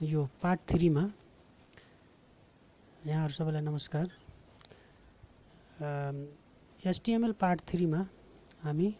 यो पार्ट थ्रीमा यहाँहरू सबैलाई नमस्कार। एसटिएमएल पार्ट थ्री में हमी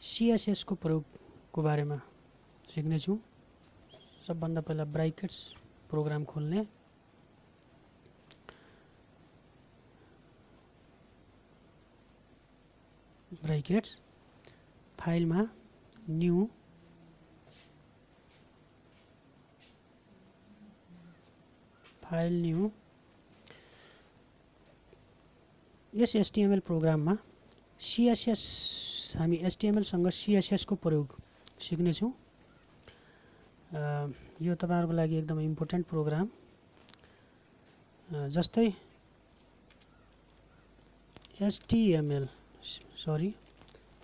सीएसएस थ्रीमा हामी सिएसएसको प्रयोगको बारेमा सिक्नेछौँ सबभन्दा पहिला ब्राइकेट्स प्रोग्राम खोल्ने। Brackets फाइलमा new file new yes HTML प्रोग्राममा सिएसएस हामी एसटिएमएलसँग सिएसएसको प्रयोग सिक्नेछौँ। यो तपाईँहरूको लागि एकदमै इम्पोर्टेन्ट प्रोग्राम। जस्तै एसटिएमएल सरी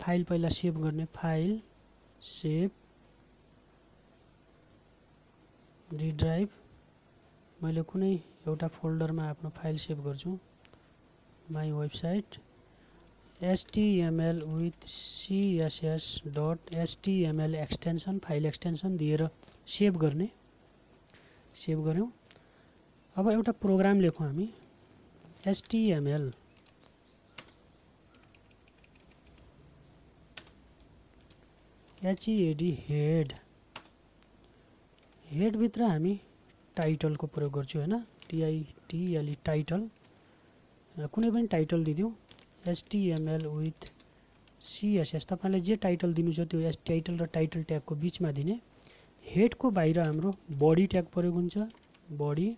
फाइल पहिला सेभ गर्ने फाइल सेभ रिड्राइभ मैले कुनै एउटा फोल्डरमा आफ्नो फाइल सेभ गर्छु। My website HTML with CSS dot HTML extension file extension दिएर सेभ गर्ने। सेभ गऱ्यौँ। अब एउटा प्रोग्राम लेखौँ हामी। एसटिएमएल एचइएडी हेड। हेडभित्र हामी टाइटलको प्रयोग गर्छु होइन? T I T L E title कुनै पनि टाइटल दिदिउँ। एसटिएमएल विथ सिएसएस तपाईँलाई जे टाइटल दिनु छ त्यो एस टाइटल र टाइटल ट्यागको बिचमा दिने। हेडको बाहिर हाम्रो बडी ट्याग प्रयोग हुन्छ। बडी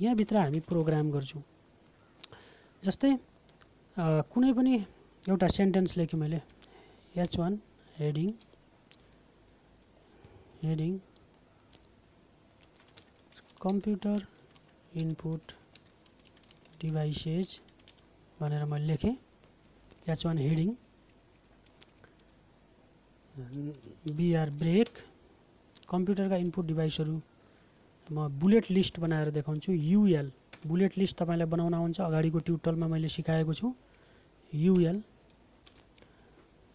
यहाँभित्र हामी प्रोग्राम गर्छौँ। जस्तै कुनै पनि एउटा सेन्टेन्स लेखेँ मैले। H one heading heading computer input devices भनेर मैले लेखेँ। H one heading BR break कम्प्युटरका input डिभाइसहरू म बुलेट लिस्ट बनाएर देखाउँछु। युएल बुलेट लिस्ट तपाईँलाई बनाउन आउँछ। अगाडिको ट्युटोरियलमा मैले सिकाएको छु। UL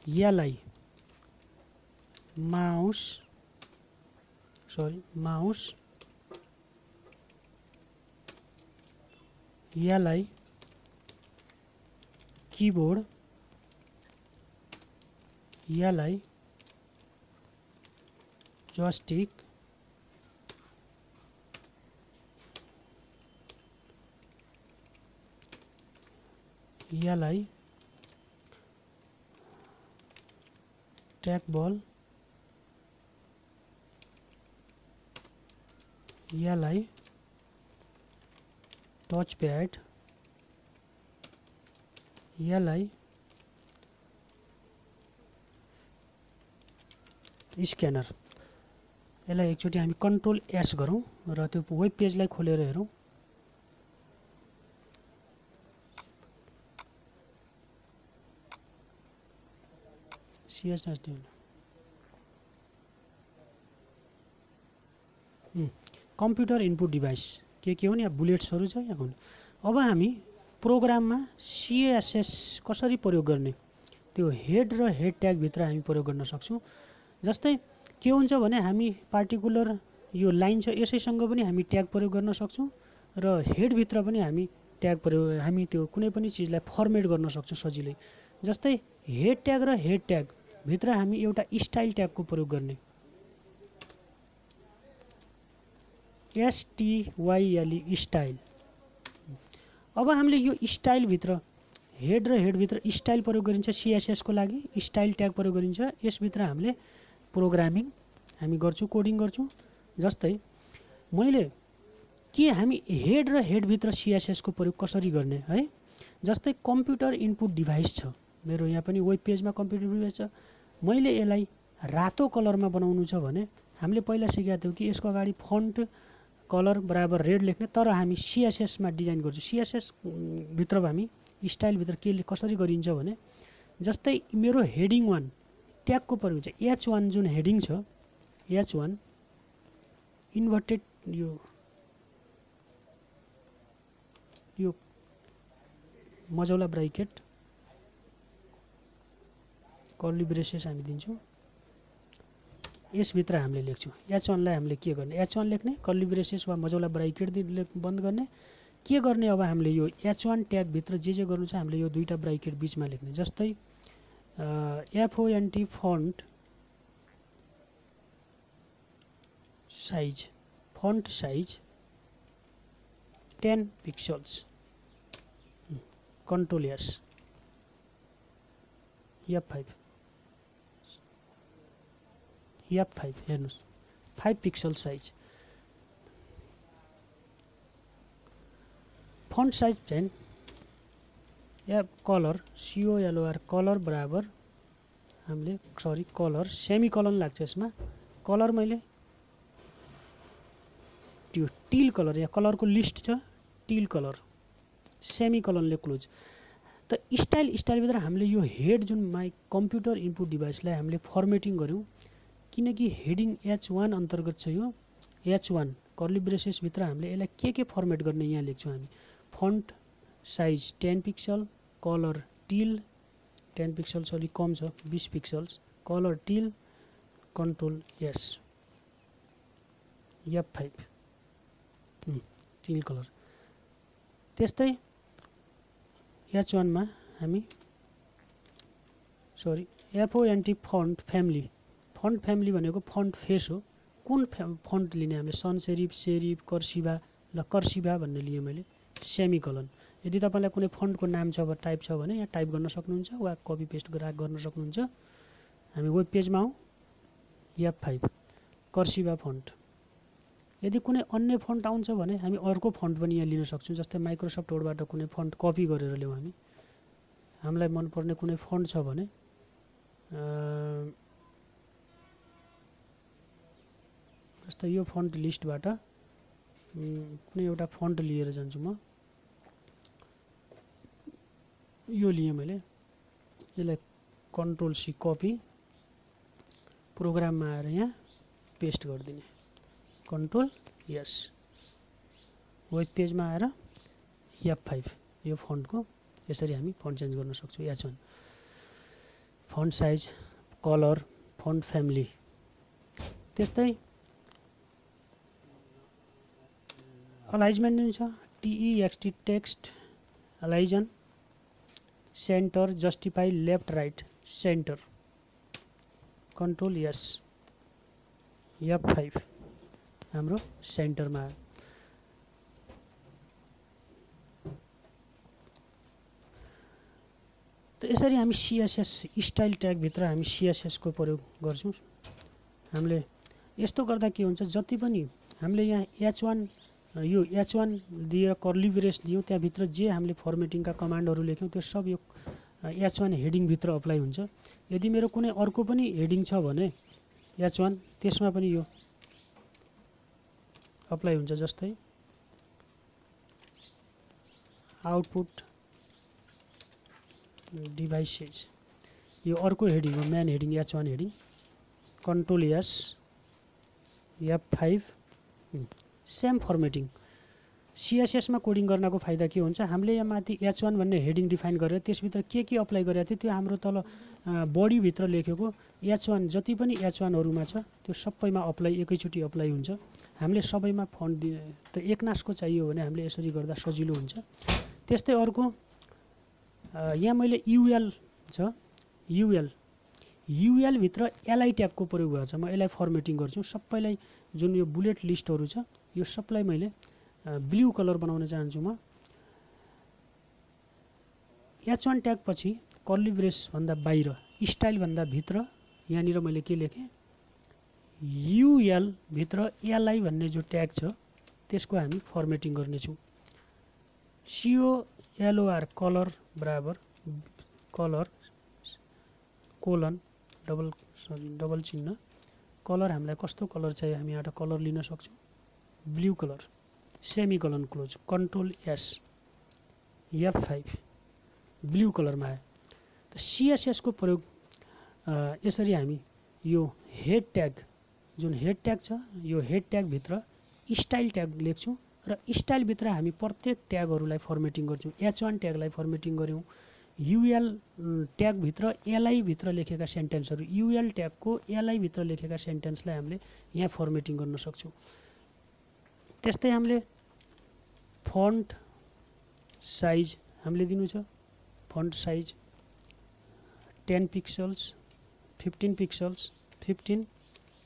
LI mouse sorry mouse LI keyboard LI joystick. LI track ball LI touch pad LI scanner यसलाई एकचोटि हामी कन्ट्रोल एस गरौँ र वेब पेजलाई खोलेर हेरौँ। सिएसएसडी कम्प्युटर इनपुट डिभाइस। के के हुन् यहाँ बुलेट्सहरू छ यहाँ हुन्? अब हामी प्रोग्राममा सिएसएस कसरी प्रयोग गर्ने? त्यो हेड र हेड ट्यागभित्र हामी प्रयोग गर्न सक्छौँ। जस्तै के हुन्छ भने हामी पार्टिकुलर यो लाइन छ यसैसँग पनि हामी ट्याग प्रयोग गर्न सक्छौँ र हेडभित्र पनि हामी ट्याग प्रयोग हामी त्यो कुनै पनि चिजलाई फर्मेट गर्न सक्छौँ सजिलै। जस्तै हेड ट्याग र हेड ट्यागभित्र हामी एउटा स्टाइल ट्यागको प्रयोग गर्ने। एसटिवाइएलई स्टाइल अब हामीले यो स्टाइलभित्र हेड र हेडभित्र स्टाइल प्रयोग गरिन्छ सिएसएसको लागि स्टाइल ट्याग प्रयोग गरिन्छ। यसभित्र हामीले प्रोग्रामिङ हामी गर्छौँ कोडिङ गर्छौँ। जस्तै मैले के हामी हेड र हेडभित्र सिएसएसको प्रयोग कसरी गर्ने है? जस्तै कम्प्युटर इनपुट डिभाइस छ। मेरो यहाँ पनि वेब पेजमा कम्प्युटर डिभाइस छ। मैले यसलाई रातो कलरमा बनाउनु छ भने हामीले पहिला सिकेका थियौँ कि यसको अगाडि फन्ट कलर बराबर रेड लेख्ने तर हामी सिएसएसमा डिजाइन गर्छौँ। सिएसएस भित्र हामी स्टाइलभित्र के कसरी गरिन्छ भने जस्तै मेरो हेडिङ वान ट्यागको प्रयोग हुन्छ। एच वान जुन हेडिङ छ एच वान इन्भर्टेड यो यो मजौला ब्राइकेट कर्ली हामी दिन्छौँ। यसभित्र हामीले लेख्छौँ। एच वानलाई हामीले के गर्ने? एच वान लेख्ने कर्ली ब्रेसेस वा मजौला ब्राइकेट बन्द गर्ने। के गर्ने? अब हामीले यो एच वान ट्यागभित्र जे जे गर्नु छ हामीले यो दुईवटा ब्राइकेट बिचमा लेख्ने। जस्तै F O N T font size font size ten pixels control S F five F five हेर्नुहोस् five pixel size font size ten या colour C O L O R colour बराबर हामीले सरी कलर सेमी कलन लाग्छ यसमा colour मैले त्यो till colour यहाँ कलरको list छ टिल कलर सेमी कलनले क्लोज त स्टाइल स्टाइलभित्र हामीले यो हेड जुन माइ कम्प्युटर इनपुट डिभाइसलाई हामीले फर्मेटिङ गऱ्यौँ किनकि हेडिङ एच वान अन्तर्गत छ यो। एच वान कर्ली ब्रेसेसभित्र हामीले यसलाई के के फर्मेट गर्ने यहाँ लेख्छौँ हामी। Font size ten pixel colour teal ten pixels अलिक कम छ बिस pixels colour teal control S F five teal colour त्यस्तै एच वानमा हामी sorry F O N T font family font family भनेको फन्ट फेस हो। कुन फन्ट लिने हामीले सन सेरिफ सेरिफ कर्सिभा ल कर्सिभा भन्ने लिएँ मैले। सेमी कलन यदि तपाईँलाई कुनै फन्टको नाम छ टाइप छ भने यहाँ टाइप गर्न सक्नुहुन्छ वा कपी पेस्ट गरेर गर्न सक्नुहुन्छ। हामी वेब पेजमा आउँ एफ फाइभ। कर्सिभा फन्ट यदि कुनै अन्य फन्ट आउँछ भने हामी अर्को फन्ट पनि यहाँ लिन सक्छौँ जस्तै माइक्रोसफ्ट वर्डबाट कुनै फन्ट कपी गरेर ल्याउँ हामी। हामीलाई मनपर्ने कुनै फन्ट छ भने जस्तै यो फन्ट लिस्टबाट कुनै एउटा फन्ट लिएर जान्छु म। यो लिएँ मैले। यसलाई कन्ट्रोल सी कपी प्रोग्राममा आएर यहाँ पेस्ट गरिदिने। कन्ट्रोल यस वेब पेजमा आएर एफ फाइभ यो फन्टको यसरी हामी फन्ट चेन्ज गर्न सक्छौँ H one font size colour font family त्यस्तै अलाइजमेन्ट पनि छ। T E X T text align centre justify left right centre. Control S F five हाम्रो सेन्टरमा। त यसरी हामी सिएसएस स्टाइल ट्यागभित्र हामी सिएसएसको प्रयोग गर्छौँ। हामीले यस्तो गर्दा के हुन्छ जति पनि हामीले यहाँ एच वान यो एच वान दिएर कर्ली ब्रेस दियौँ त्यहाँभित्र जे हामीले फर्मेटिङका कमान्डहरू लेख्यौँ त्यो सब यो एच वान हेडिङभित्र अप्लाई हुन्छ। यदि मेरो कुनै अर्को पनि हेडिङ छ भने एच वान त्यसमा पनि यो अप्लाई हुन्छ जस्तै। आउटपुट डिभाइसेस यो अर्को हेडिङ हो main heading H one heading control S F five same formatting सिएसएसमा coding गर्नको फाइदा के हुन्छ? हामीले यहाँ माथि एच वान भन्ने हेडिङ डिफाइन गरेर त्यसभित्र के के अप्लाई गरेको थियो त्यो हाम्रो तल बडीभित्र लेखेको एच वान जति पनि एच वानहरूमा छ त्यो सबैमा अप्लाई एकैचोटि अप्लाई हुन्छ। हामीले सबैमा फन्ड दि त एकनासको चाहियो भने हामीले यसरी गर्दा सजिलो हुन्छ। त्यस्तै अर्को यहाँ मैले युएल छ युएल युएलभित्र एलआई ट्यागको प्रयोग भएको छ। म यसलाई फर्मेटिङ गर्छु। सबैलाई जुन यो बुलेट लिस्टहरू छ यो सबलाई मैले ब्लु कलर बनाउन चाहन्छु म। एच वान ट्याग पछि कर्ली ब्रेसभन्दा बाहिर स्टाइलभन्दा भित्र यहाँनिर मैले के लेखेँ? युएलभित्र एलआई भन्ने जो ट्याग छ त्यसको हामी फर्मेटिङ गर्नेछौँ। C O L O R colour बराबर कलर कोलन डबल डबल चिन्ह। कलर हामीलाई कस्तो कलर चाहियो हामी एउटा कलर लिन सक्छौँ। Blue colour semicolon close control S F five blue कलरमा आयो त सिएसएसको प्रयोग यसरी हामी यो हेड ट्याग जुन हेड ट्याग छ यो हेड ट्यागभित्र स्टाइल ट्याग लेख्छौँ र स्टाइलभित्र हामी प्रत्येक ट्यागहरूलाई फर्मेटिङ गर्छौँ। एच वान ट्यागलाई फर्मेटिङ गऱ्यौँ। युएल ट्यागभित्र एलआईभित्र लेखेका सेन्टेन्सहरू युएल ट्यागको एलआईभित्र लेखेका सेन्टेन्सलाई हामीले यहाँ फर्मेटिङ गर्न सक्छौँ। त्यस्तै हामीले फन्ट साइज हामीले दिनु छ font size ten pixels fifteen pixels fifteen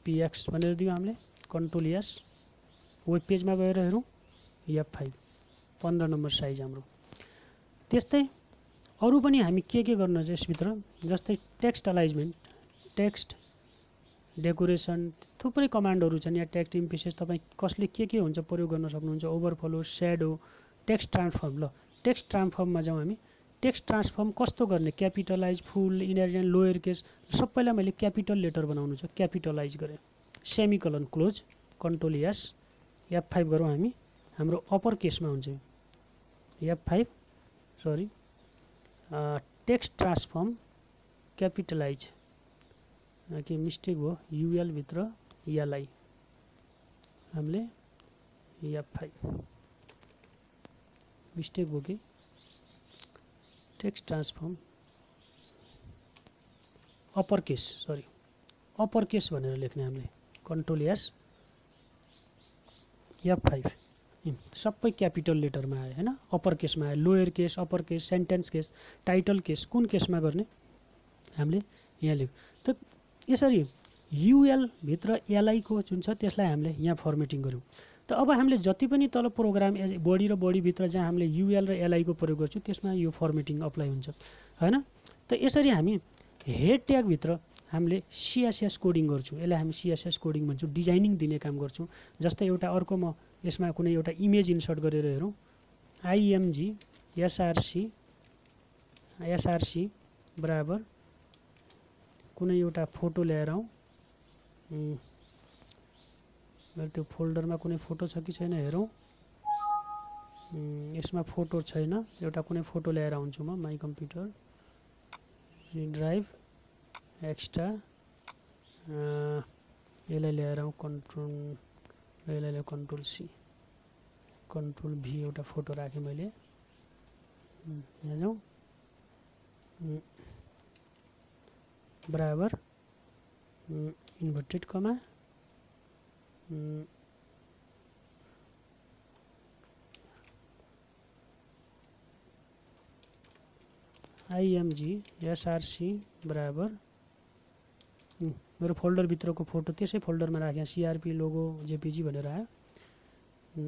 PX भनेर दियो हामीले। कन्ट्रोल एस वेब पेजमा गएर हेरौँ। एफ फाइभ पन्ध्र नम्बर साइज हाम्रो। त्यस्तै अरू पनि हामी के के गर्न चाहिँ यसभित्र? जस्तै टेक्स्ट अलाइजमेन्ट टेक्स्ट डेकोरेसन थुप्रै कमान्डहरू छन्। यहाँ टेक्स्ट इम्पिसेस तपाईँ कसले के के हुन्छ प्रयोग गर्न सक्नुहुन्छ ओभरफ्लो स्याडो टेक्स्ट ट्रान्सफर्म ल टेक्स्ट ट्रान्सफर्ममा जाउँ हामी। टेक्स्ट ट्रान्सफर्म कस्तो गर्ने? क्यापिटलाइज फुल इनर्जेन्ट लोयर केस सबैलाई मैले क्यापिटल लेटर बनाउनु छ। क्यापिटलाइज गरेँ। Semicolon close control S F five गरौँ हामी। हाम्रो अप्पर केसमा हुन्छ F five sorry text transform capitalise के मिस्टेक भयो युएलभित्र एलआई हामीले एफ फाइभ मिस्टेक भयो कि? Text transform upper case sorry upper case भनेर लेख्ने हामीले। कन्ट्रोल एस एफ फाइभ सबै क्यापिटल लेटरमा आयो होइन अप्पर केसमा आयो। Lower case upper case sentence case title case कुन केसमा गर्ने? हामीले यहाँ लेख त यसरी युएलभित्र एलआईको जुन छ त्यसलाई हामीले यहाँ फर्मेटिङ गऱ्यौँ। त अब हामीले जति पनि तल प्रोग्राम एज बडी र बडीभित्र जहाँ हामीले युएल र एलआईको प्रयोग गर्छौँ त्यसमा यो फर्मेटिङ अप्लाई हुन्छ। होइन? त यसरी हामी हेड ट्यागभित्र हामीले सिएसएस कोडिङ गर्छौँ। यसलाई हामी सिएसएस कोडिङ भन्छौँ। डिजाइनिङ दिने काम गर्छौँ। जस्तै एउटा अर्को म यसमा कुनै एउटा इमेज इन्सर्ट गरेर हेरौँ। आइएमजी एसआरसी एसआरसी बराबर कुनै एउटा फोटो ल्याएर आउँ मेरो त्यो फोल्डरमा कुनै फोटो छ कि छैन हेरौँ। यसमा फोटो छैन एउटा कुनै फोटो ल्याएर आउँछु म माई कम्प्युटर। ड्राइभ एक्स्ट्रा यसलाई ल्याएर आउँ कन्ट्रोल यसलाई ल्याऊ कन्ट्रोल सी कन्ट्रोल भी एउटा फोटो राखेँ मैले। यहाँ जाउँ बराबर इन्भर्टेड कमा आइएमजी एसआरसी बराबर मेरे फोल्डर मेरो फोल्डरभित्रको फ़ोटो त्यसै फोल्डरमा राखेँ सिआरपी लोगो जेपिजी भनेर आयो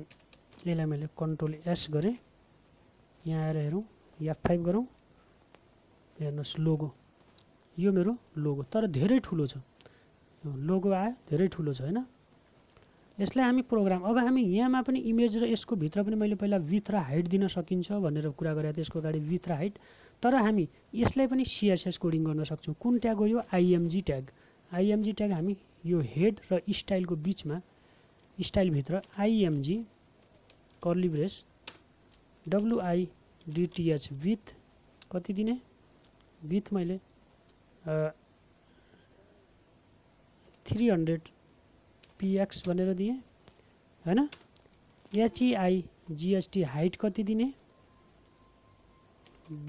यसलाई मैले कन्ट्रोल एस गरेँ यहाँ आएर हेरौँ एफ़ फाइभ गरौँ हेर्नुहोस् लोगो यो मेरो लोगो तर धेरै ठुलो छ। लोगो आयो धेरै ठुलो छ होइन? यसलाई हामी प्रोग्राम अब हामी यहाँमा पनि इमेज र यसको भित्र पनि मैले पहिला विथ र हाइट दिन सकिन्छ भनेर कुरा गरेँ त्यसको अगाडि विथ र हाइट तर हामी यसलाई पनि सिएसएस कोडिङ गर्न सक्छौँ। कुन ट्याग हो यो? आइएमजी ट्याग आइएमजी ट्याग हामी यो हेड र स्टाइलको बिचमा स्टाइलभित्र IMG curly brace W I D T H width कति दिने? विथ मैले थ्री हन्ड्रेड पिएक्स भनेर दिएँ होइन? एचइआई जिएसटी हाइट कति दिने?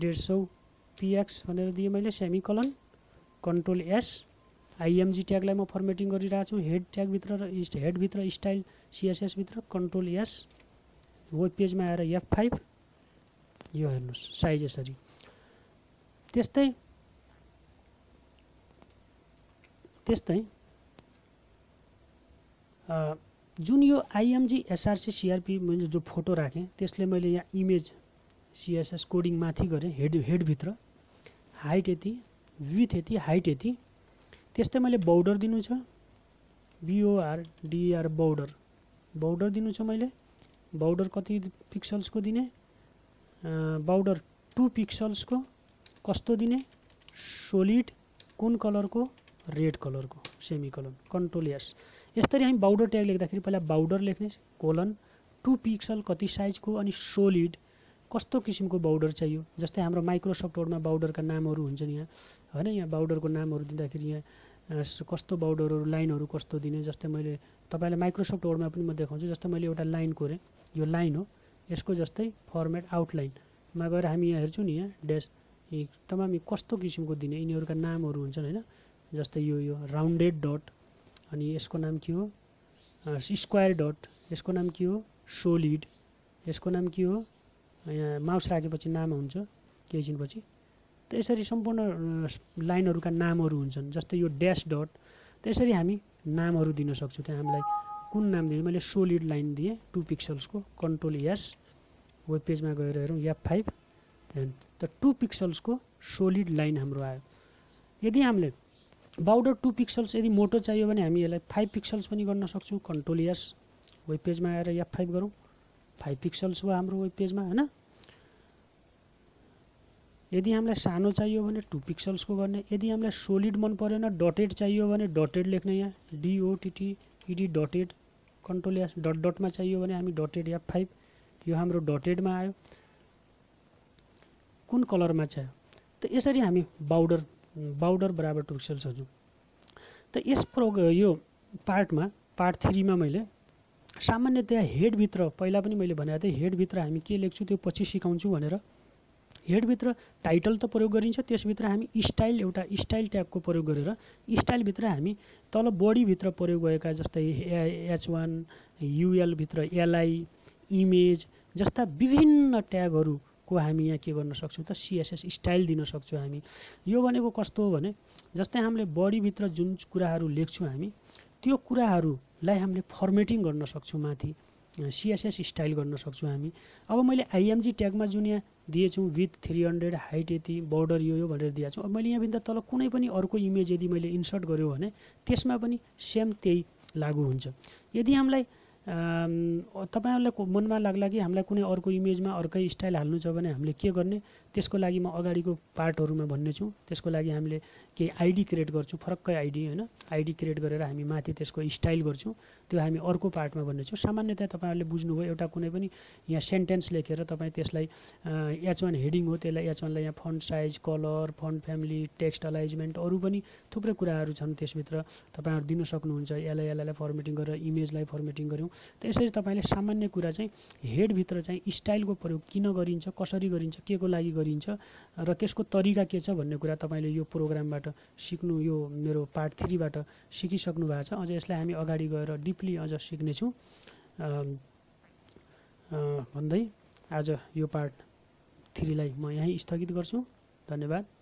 डेढ सौ पिएक्स भनेर दिएँ मैले सेमिकलन कन्ट्रोल एस आइएमजी ट्यागलाई म फर्मेटिङ गरिरहेको छु हेड ट्यागभित्र र हेडभित्र स्टाइल सिएसएसभित्र कन्ट्रोल एस वेब पेजमा आएर एफ फाइभ यो हेर्नुहोस् साइज यसरी। त्यस्तै त्यस्तै जुन यो आइएमजी एसआरसी सिआरपी मैले जो फोटो राखेँ त्यसले मैले यहाँ इमेज सिएसएस कोडिङ माथि गरेँ हेड हेडभित्र हाइट यति विथ यति हाइट यति। त्यस्तै मैले बाउडर दिनु छ। बिओआर डिआर बाउडर बाउडर दिनु छ मैले। बाउडर कति पिक्सल्सको दिने? बाउडर टु पिक्सल्सको कस्तो दिने? सोलिड कुन कलरको रेड कलरको सेमी कलर कन्ट्रोल एस यसरी हामी बाउडर ट्याग लेख्दाखेरि पहिला बाउडर लेख्ने कोलन टु पिक्सल कति साइजको अनि सोलिड कस्तो किसिमको बाउडर चाहियो जस्तै हाम्रो माइक्रोसफ्ट वर्डमा बाउडरका नामहरू हुन्छन् यहाँ। होइन यहाँ बाउडरको नामहरू दिँदाखेरि यहाँ कस्तो बाउडरहरू लाइनहरू कस्तो दिने जस्तै मैले तपाईँलाई माइक्रोसफ्ट वर्डमा पनि म देखाउँछु जस्तै मैले एउटा लाइन कोरेँ। यो लाइन हो यसको जस्तै फर्मेट आउटलाइनमा गएर हामी यहाँ हेर्छौँ नि यहाँ ड्यास यी तमाम कस्तो किसिमको दिने यिनीहरूका नामहरू हुन्छन् होइन? जस्तै यो यो राउन्डेड डट अनि यसको नाम के हो? स्क्वायर डट यसको नाम के हो? सोलिड यसको नाम के हो? यहाँ माउस राखेपछि नाम हुन्छ केही छिनपछि त यसरी सम्पूर्ण लाइनहरूका नामहरू हुन्छन् जस्तै यो ड्यास डट त्यसरी हामी नामहरू दिन सक्छौँ। त्यहाँ हामीलाई कुन नाम दिने मैले सोलिड लाइन दिएँ टु पिक्सल्सको कन्ट्रोल एस वेब पेजमा गएर हेरौँ एफ फाइभ त्यहाँदेखि त टु पिक्सल्सको सोलिड लाइन हाम्रो आयो। यदि हामीले बाउडर टु पिक्सल्स यदि मोटो चाहियो भने हामी यसलाई फाइभ पिक्सल्स पनि गर्न सक्छौँ। कन्ट्रोल एस वेब पेजमा आएर एफ फाइभ गरौँ। फाइभ पिक्सल्स भयो हाम्रो वेब पेजमा होइन? यदि हामीलाई सानो चाहियो भने टु पिक्सल्सको गर्ने। यदि हामीलाई सोलिड मन परेन डटेड चाहियो भने डटेड लेख्ने यहाँ D O T T E D dotted control या डट डटमा चाहियो भने हामी डटेड या फाइभ यो हाम्रो डटेडमा आयो। कुन कलरमा चाहियो त यसरी हामी बाउडर बाउडर बराबर टु पिक्सल्सहरू त यस प्रोग यो पार्टमा पार्ट थ्रीमा मैले सामान्यतया हेडभित्र पहिला पनि मैले भनेको थिएँ हेडभित्र हामी के लेख्छु त्यो पछि सिकाउँछु भनेर। हेडभित्र टाइटल त प्रयोग गरिन्छ त्यसभित्र हामी स्टाइल एउटा स्टाइल ट्यागको प्रयोग गरेर स्टाइलभित्र हामी तल बडीभित्र प्रयोग भएका जस्तै एच वान युएलभित्र एलआई इमेज जस्ता विभिन्न ट्यागहरूको हामी यहाँ के गर्न सक्छौँ त सिएसएस स्टाइल दिन सक्छौँ हामी। यो भनेको कस्तो हो भने जस्तै हामीले बडीभित्र जुन कुराहरू लेख्छौँ हामी त्यो कुराहरूलाई हामीले फर्मेटिङ गर्न सक्छौँ माथि सिएसएस स्टाइल गर्न सक्छौँ हामी। अब मैले आइएमजी ट्यागमा जुन यहाँ दिएछु विथ थ्री हन्ड्रेड हाइट यति बोर्डर यो यो भनेर दिएको छु अब मैले यहाँभित्र तल कुनै पनि अर्को इमेज यदि मैले इन्सर्ट गऱ्यो भने त्यसमा पनि सेम त्यही लागु हुन्छ। यदि हामीलाई तपाईँहरूलाई मनमा लाग्ला कि हामीलाई कुनै अर्को इमेजमा अर्कै स्टाइल हाल्नु छ भने हामीले के गर्ने? त्यसको लागि म अगाडिको पार्टहरूमा भन्ने छु। त्यसको लागि हामीले केही आइडी क्रिएट गर्छौँ फरक्कै आइडी होइन। आइडी क्रिएट गरेर हामी माथि त्यसको स्टाइल गर्छौँ। त्यो हामी अर्को पार्टमा भन्ने छौँ। सामान्यतया तपाईँहरूले बुझ्नुभयो एउटा कुनै पनि यहाँ सेन्टेन्स लेखेर तपाईँ त्यसलाई एच वान हेडिङ हो त्यसलाई एच वानलाई यहाँ font size colour font family text alignment अरू पनि थुप्रै कुराहरू छन् त्यसभित्र। तपाईँहरू दिन सक्नुहुन्छ यसलाई यसलाई फर्मेटिङ गरेर इमेजलाई फर्मेटिङ गऱ्यौँ। त यसरी तपाईँले सामान्य कुरा चाहिँ हेडभित्र चाहिँ स्टाइलको प्रयोग किन गरिन्छ कसरी गरिन्छ के को लागि गरिन्छ। र त्यसको तरिका के छ भन्ने कुरा तपाईँले यो प्रोग्रामबाट सिक्नु यो मेरो पार्ट थ्रीबाट सिकिसक्नु भएको छ। अझ यसलाई हामी अगाडि गएर डिपली अझ सिक्नेछौँ। भन्दै आज यो पार्ट थ्रीलाई म यहीँ स्थगित गर्छु। धन्यवाद।